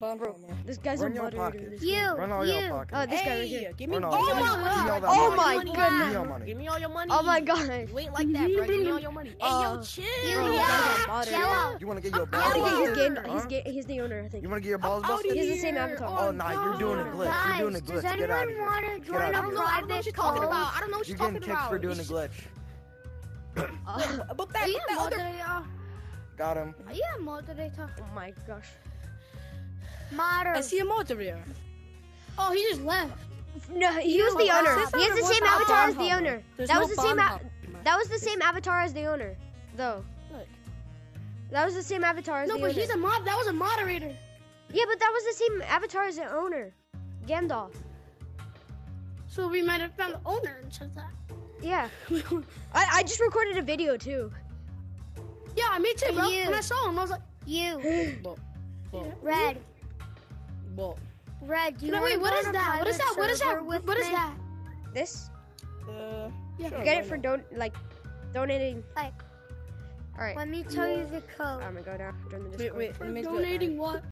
Bro, this guy's Run a your moderator. pockets. You, Run all your you. pockets. Oh, this guy right here. give me all all your your money. money. Give me all that Oh my Give Give me goodness. money. Give me all your money. Oh my god. You ain't like that, bro. Give me all your money. Hey, Uh, yo, chill. Bro, this guy's a You want to get your I balls think he's busted? game. Huh? He's ga- he's the owner. I think. You want to get your balls busted? He has the same here. avatar. Oh, nah, you're doing a glitch. You're doing a glitch. does Get out of here. Get out of I don't here. know. I don't know what private you're talking about. I don't know what You're you're getting kicked for doing a glitch. But that, Are you but a that other. moderator? Got him. Are you a moderator? oh my gosh. I Moderator. see a moderator. Oh, he just left. No, he was the owner. He has the same one avatar as the owner. There's That no was the same. A- Bonhopper. that was the same avatar as the owner, though. Look. That was the same avatar as the owner. No, but owner. he's a mod. That was a moderator. Yeah, but that was the same avatar as the owner, Gandalf. So we might have found the owner and said that. Yeah. I, I just recorded a video too. Yeah, me too, bro. You. When I saw him, I was like, You, Well, well, Red, well. Red. You no, wanna wait, what go is on a that? What is that? What is that? server What is that? This Uh, Yeah. sure, get it for not? don like donating. Like, All right. let me tell you the code. I'm gonna go now. Join the Wait, Discord. wait. For let me donating what?